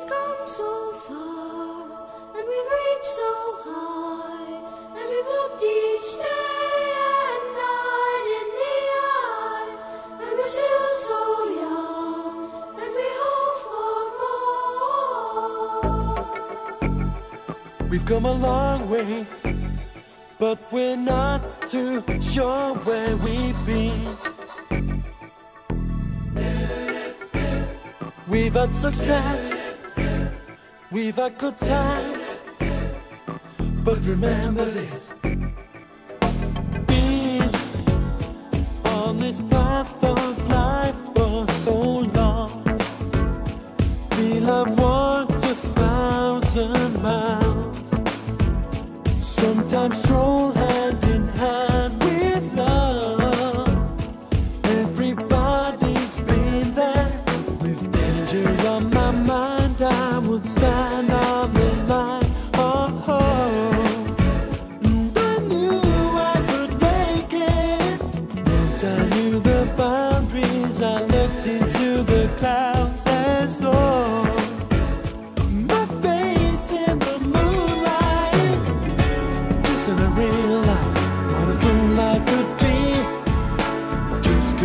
we've come so far, and we've reached so high, and we've looked each day and night in the eye, and we're still so young, and we hope for more. We've come a long way, but we're not too sure where we've been. We've had success, we've had good times, but remember this. Being on this path of life for so long, we'll have walked a thousand miles. Sometimes stroll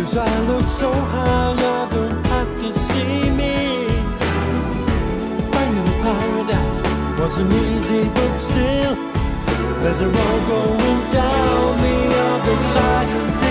Cause I look so high, I don't have to see me. Finding paradise wasn't easy, but still, there's a road going down the other side.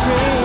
dream.